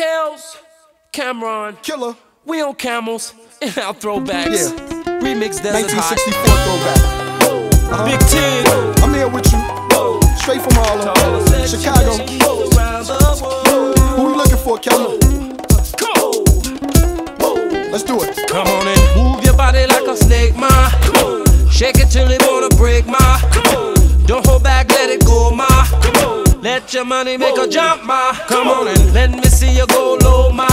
Kells, Cam'ron, Killer. we on camels and our throwbacks. Yeah. Remix Desert 1964 Hot. throwback. Uh-huh. Big Tig. I'm here with you. Straight from Harlem, Chicago. Who you looking for, Killer? Let's do it. Come on and move your body like a snake, ma. Shake it till it wanna break, ma. Don't hold back, let it go, ma. Let your money make a jump, ma. Come on and let me see you go low, ma.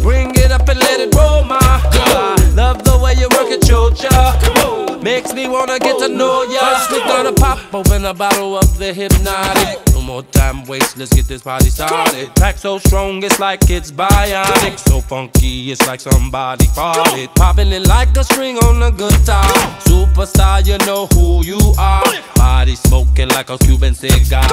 Bring it up and let it roll, ma. I love the way you work it, chocha. Makes me wanna get to know ya. First we gonna pop open a bottle of the Hypnotiq. No more time waste, let's get this party started. Pack so strong, it's like it's bionic. So funky, it's like somebody farted. Popping it like a string on a guitar. Superstar, you know who you are. Body smoking like a Cuban cigar.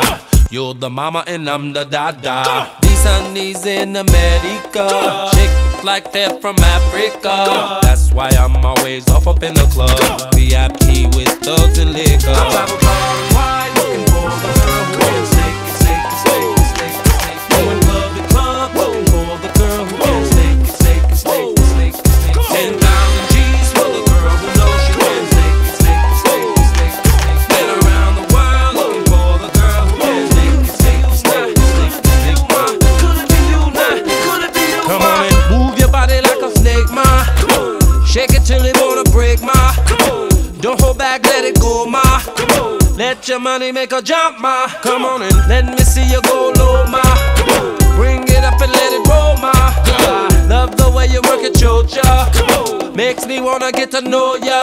You're the mama and I'm the dada. These honeys in America. Shake like they're from Africa. That's why I'm always off up in the club. VIP with thugs and liquor. Back, let it go, ma. Let your money make a jump, ma. Come on and let me see you go low, ma. Bring it up and let it roll, ma. I love the way you work it, chocha. Makes me wanna get to know ya.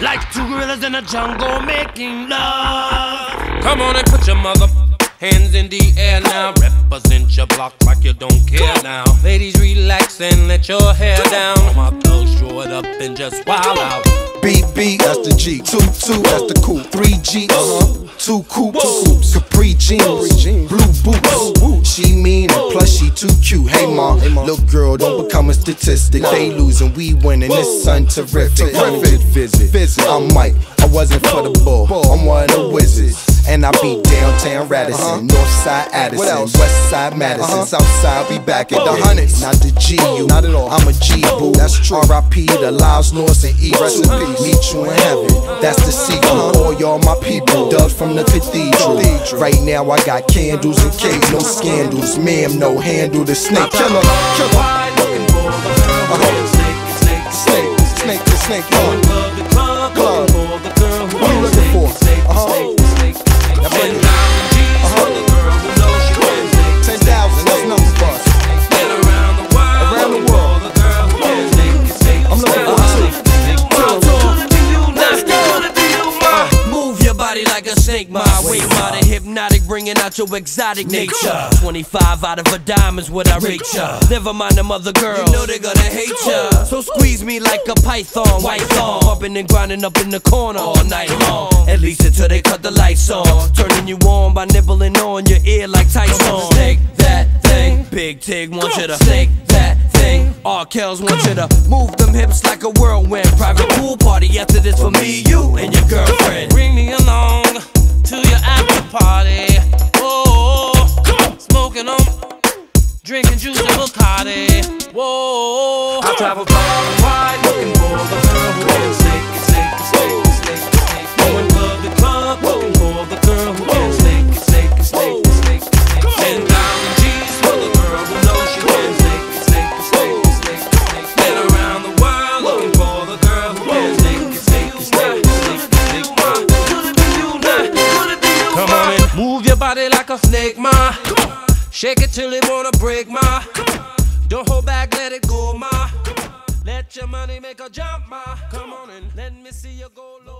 Like two gorillas in the jungle making love. Come on and put your mother hands in the air now. Represent your block like you don't care now. Ladies, relax and let your hair down. My show it up and just wild out. BB, that's the G. Two, two, that's the cool. Three G, uh-huh. Two coops, coops. Capri jeans, blue boots. She mean and plus she too cute. Hey mom, little girl, don't become a statistic. They losing, we winning. This son terrific. Terrific visit, visit. I'm Mike. I wasn't for the bull. I'm one of the wizards. And I be downtown uh-huh. Radisson, uh-huh. Northside Addison, Westside Madison, uh-huh. Southside be back at the hundreds. Not the G, you, not at all. I'm a G boo. That's true. R.I.P. the Laos, North and East. Rest in peace. Meet you in heaven. That's the sequel. All y'all my people, dubs from the cathedral. Right now I got candles and cake, no scandals. Ma'am, no handle the snake. Killer, killer. Uh-huh. Snake, snake, the snake. snake. Uh. Club. My way modern hypnotic, bringing out your exotic nature. 25 out of a dime is what I rate ya. Never mind them other girls, you know they're gonna hate ya. So squeeze me like a python, white thong, bumping and grinding up in the corner all night long. At least until they cut the lights on, turning you on by nibbling on your ear like Tyson. Snake that thing, Big Tig wants you to snake that thing. R. Kells want you to move them hips like a whirlwind. Private pool party after this for me, you, and your girlfriend. Drinking juice and Bacardi. Whoa, I travel far and wide looking for the girl who can snake it, snake it, snake it, snake it, snake it. Going club to club looking for the girl who can snake it, snake it, snake it, snake it, snake it. Ten thousand G's for the girl who knows she can snake it, snake it, snake it, snake it, snake it. Been around the world looking for the girl who can snake it, snake it, snake it, snake it, snake it. Could it be you now? Could it be you? Come on and move your body like a snake, ma. Shake it till it wanna break, ma. Don't hold back, let it go, ma. Let your money make a jump, ma. Come on and let me see you go low.